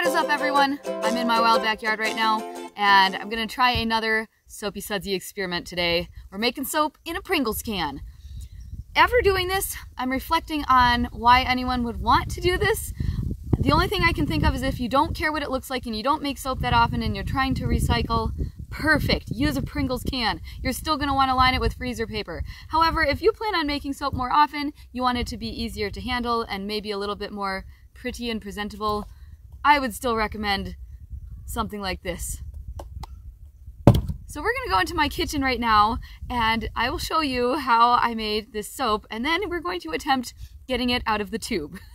What is up everyone? I'm in my wild backyard right now and I'm gonna try another soapy sudsy experiment today. We're making soap in a Pringles can. After doing this, I'm reflecting on why anyone would want to do this. The only thing I can think of is if you don't care what it looks like and you don't make soap that often and you're trying to recycle, perfect. Use a Pringles can. You're still going to want to line it with freezer paper. However, if you plan on making soap more often, you want it to be easier to handle and maybe a little bit more pretty and presentable, I would still recommend something like this. So we're gonna go into my kitchen right now and I will show you how I made this soap and then we're going to attempt getting it out of the tube.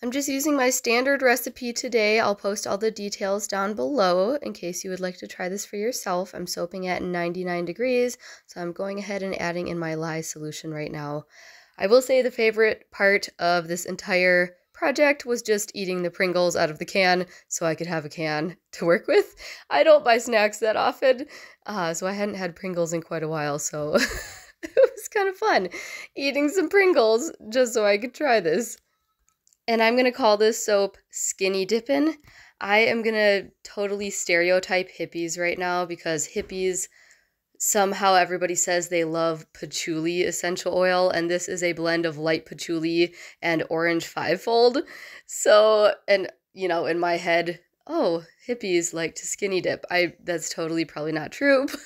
I'm just using my standard recipe today. I'll post all the details down below in case you would like to try this for yourself. I'm soaping at 99 degrees, so I'm going ahead and adding in my lye solution right now. I will say the favorite part of this entire project was just eating the Pringles out of the can so I could have a can to work with. I don't buy snacks that often, uh, so I hadn't had Pringles in quite a while, so it was kind of fun eating some Pringles just so I could try this. And I'm to call this soap Skinny Dippin'. I am to totally stereotype hippies right now because hippies somehow everybody says they love patchouli essential oil and this is a blend of light patchouli and orange fivefold. So and you know in my head oh hippies like to skinny dip. I that's totally probably not true.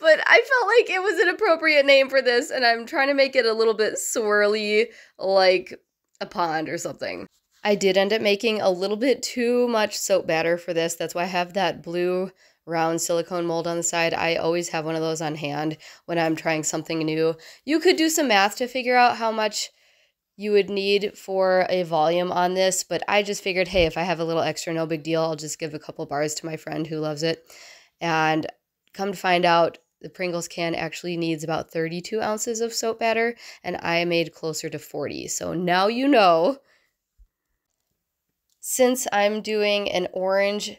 But i felt like it was an appropriate name for this and i'm trying to make it a little bit swirly like a pond or something. I did end up making a little bit too much soap batter for this. That's why i have that blue round silicone mold on the side. I always have one of those on hand when I'm trying something new. You could do some math to figure out how much you would need for a volume on this, but I just figured, hey, if I have a little extra, no big deal. I'll just give a couple bars to my friend who loves it. And come to find out, the Pringles can actually needs about 32 ounces of soap batter, and I made closer to 40. So now you know. Since I'm doing an orange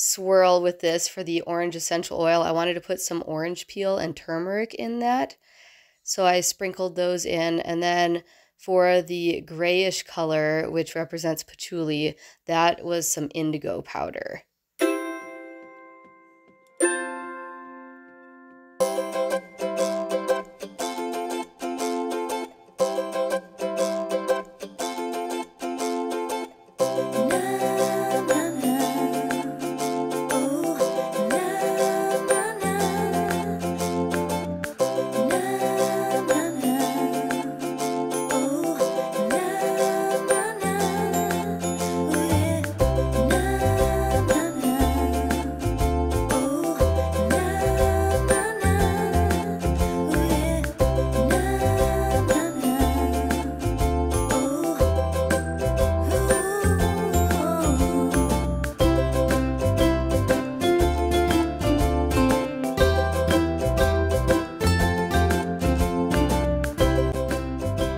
swirl with this for the orange essential oil. I wanted to put some orange peel and turmeric in that. So I sprinkled those in. And then for the grayish color, which represents patchouli, that was some indigo powder.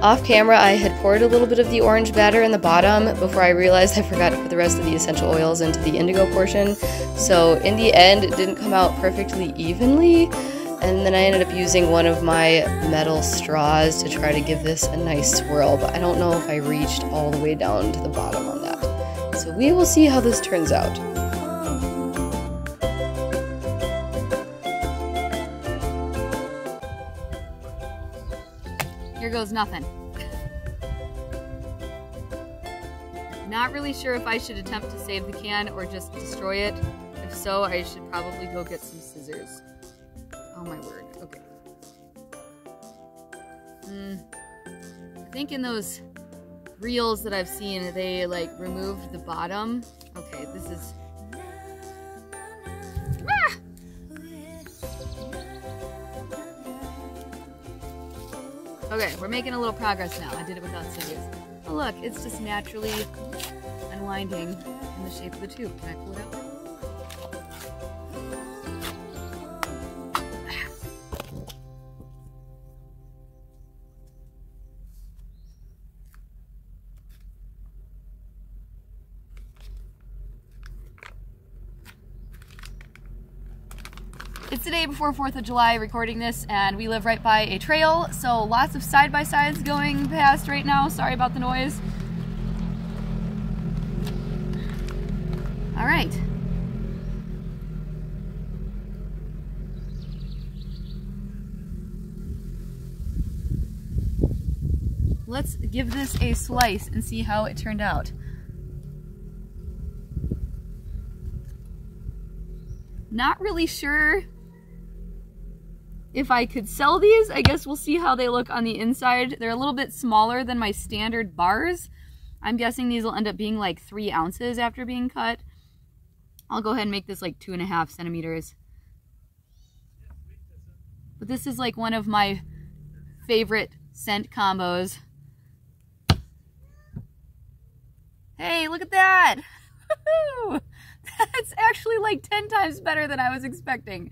Off camera, I had poured a little bit of the orange batter in the bottom before I realized I forgot to put the rest of the essential oils into the indigo portion. So in the end, it didn't come out perfectly evenly. And then I ended up using one of my metal straws to try to give this a nice swirl, but I don't know if I reached all the way down to the bottom on that. So we will see how this turns out. Goes nothing. Not really sure if I should attempt to save the can or just destroy it. If so, I should probably go get some scissors. Oh my word. Okay. Hmm. I think in those reels that I've seen, they like removed the bottom. Okay, this is Okay, we're making a little progress now. I did it without scissors. Oh look, it's just naturally unwinding in the shape of the tube. Can I pull it out? It's the day before 4th of July recording this, and we live right by a trail, so lots of side by sides going past right now. Sorry about the noise. All right. Let's give this a slice and see how it turned out. Not really sure if I could sell these. I guess we'll see how they look on the inside. They're a little bit smaller than my standard bars. I'm guessing these will end up being like three ounces after being cut. I'll go ahead and make this like two and a half centimeters. But this is like one of my favorite scent combos. Hey, look at that! That's actually like 10 times better than I was expecting.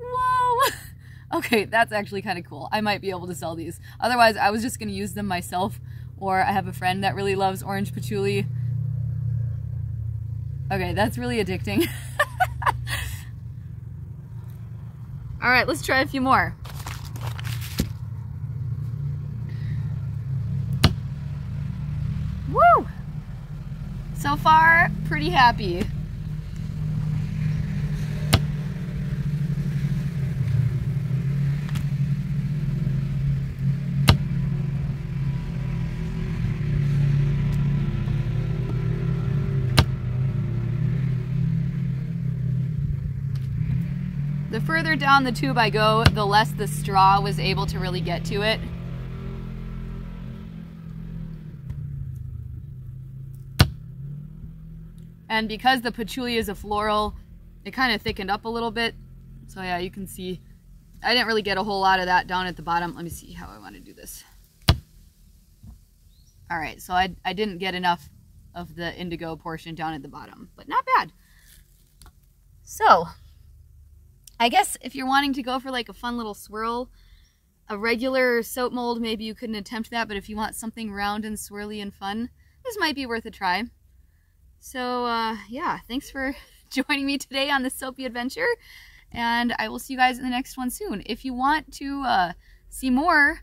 Whoa! Okay, that's actually kind of cool. I might be able to sell these. Otherwise, I was just going to use them myself, or I have a friend that really loves orange patchouli. Okay, that's really addicting. All right, let's try a few more. Woo! So far, pretty happy. The further down the tube I go, the less the straw was able to really get to it. And because the patchouli is a floral, it kind of thickened up a little bit. So yeah, you can see, I didn't really get a whole lot of that down at the bottom. Let me see how I want to do this. All right, so I, I didn't get enough of the indigo portion down at the bottom, but not bad. So, I guess if you're wanting to go for like a fun little swirl, a regular soap mold, maybe you couldn't attempt that, but if you want something round and swirly and fun, this might be worth a try. So uh, yeah, thanks for joining me today on this soapy adventure, and I will see you guys in the next one soon. If you want to uh, see more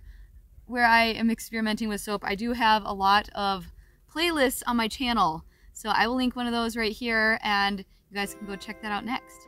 where I am experimenting with soap, I do have a lot of playlists on my channel. So I will link one of those right here, and you guys can go check that out next.